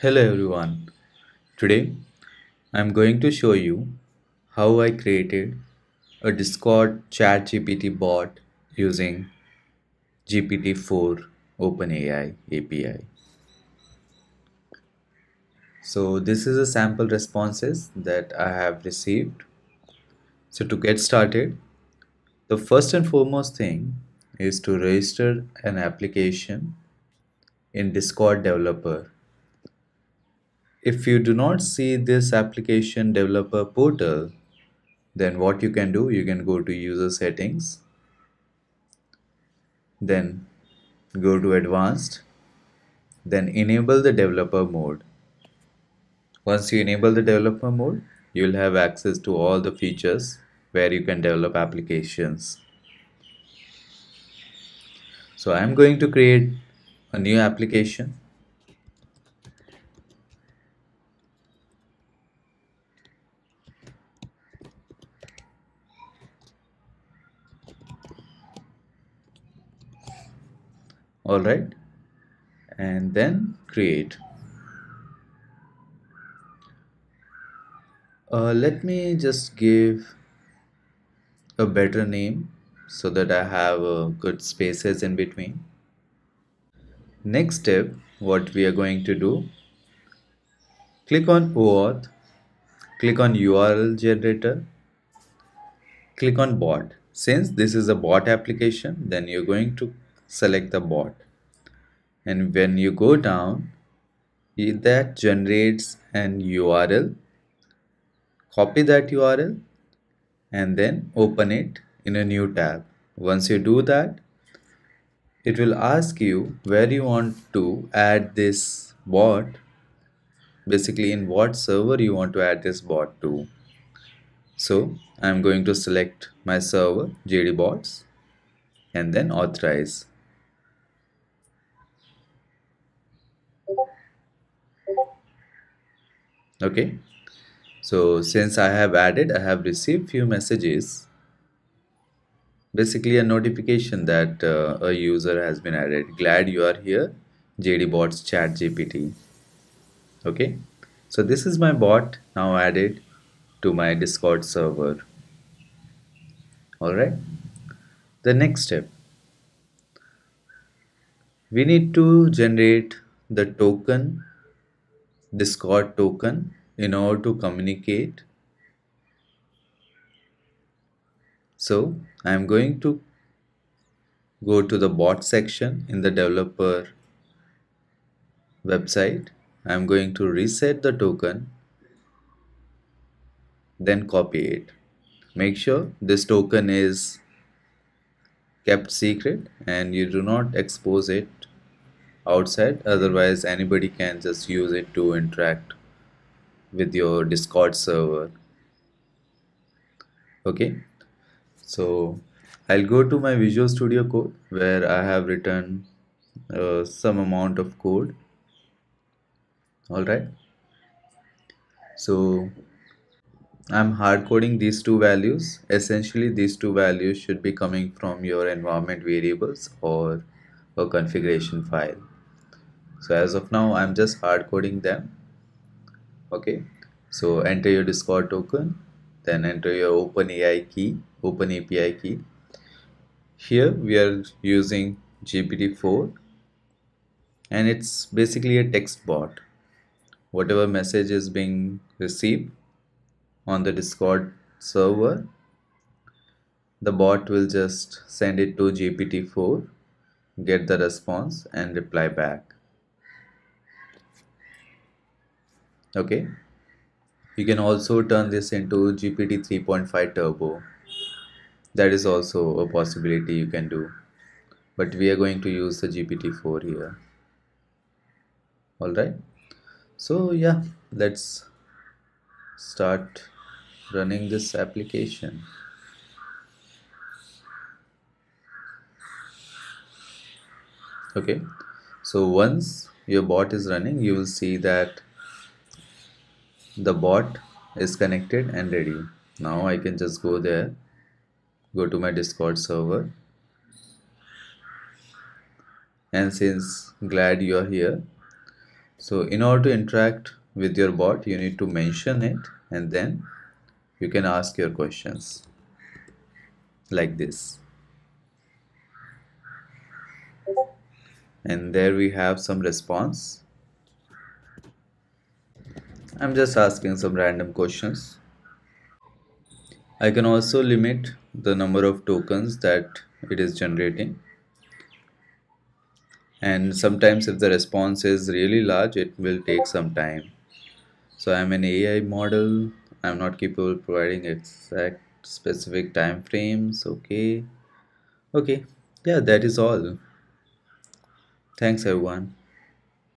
Hello everyone. Today I'm going to show you how I created a Discord chat GPT bot using GPT-4 OpenAI API. So this is a sample responses that I have received. So to get started, the first and foremost thing is to register an application in Discord developer if you do not see this application developer portal, then what you can do, you can go to user settings, then go to advanced, then enable the developer mode. Once you enable the developer mode, you will have access to all the features where you can develop applications. So I'm going to create a new application all right. And then create. Uh, let me just give a better name so that I have uh, good spaces in between. Next step what we are going to do click on OAuth click on URL generator click on bot. Since this is a bot application then you're going to select the bot. And when you go down that generates an URL copy that URL and then open it in a new tab. Once you do that it will ask you where you want to add this bot. Basically in what server you want to add this bot to. So I'm going to select my server JDBots and then authorize okay. So since I have added I have received few messages. Basically a notification that uh, a user has been added. Glad you are here JDBots chat GPT okay. So this is my bot now added to my discord server. Alright. The next step. We need to generate the token discord token in order to communicate. So I'm going to go to the bot section in the developer website. I'm going to reset the token then copy it. Make sure this token is kept secret and you do not expose it outside. Otherwise anybody can just use it to interact with your discord server. Okay? So I'll go to my Visual Studio Code where I have written uh, some amount of code. Alright? So I'm hard coding these two values. Essentially these two values should be coming from your environment variables or a configuration file so as of now I'm just hard coding them. Okay? So enter your discord token then enter your OpenAI key open API key. Here we are using GPT-4 and it's basically a text bot. Whatever message is being received on the discord server the bot will just send it to GPT-4 get the response and reply back okay. You can also turn this into GPT 3.5 turbo. That is also a possibility you can do. But we are going to use the GPT-4 here. Alright. So yeah let's start running this application. Okay. So once your bot is running you will see that the bot is connected and ready. Now I can just go there go to my discord server. And since glad you are here so in order to interact with your bot you need to mention it and then you can ask your questions like this. And there we have some response I'm just asking some random questions. I can also limit the number of tokens that it is generating. And sometimes if the response is really large it will take some time. So I'm an AI model. I'm not capable of providing exact specific time frames. Okay. Okay. Yeah that is all. Thanks everyone